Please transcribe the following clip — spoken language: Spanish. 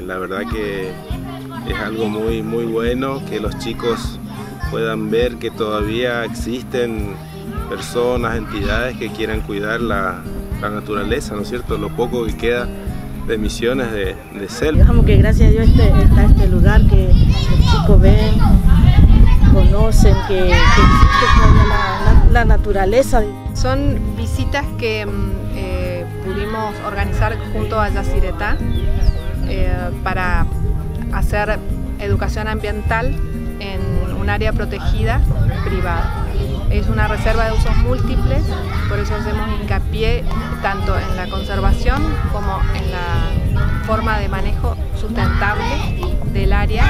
Eh, la verdad que es algo muy, muy bueno que los chicos puedan ver que todavía existen personas, entidades que quieran cuidar la, naturaleza, ¿no es cierto? Lo poco que queda de misiones de, de selva. Digamos que gracias a Dios este, está este lugar que los chicos ven, conocen, que, existe la, naturaleza. Son visitas que mm, eh, pudimos organizar junto a Yacyretá eh, para hacer educación ambiental en un área protegida privada. Es una reserva de usos múltiples, por eso hacemos hincapié tanto en la conservación como en la forma de manejo sustentable del área.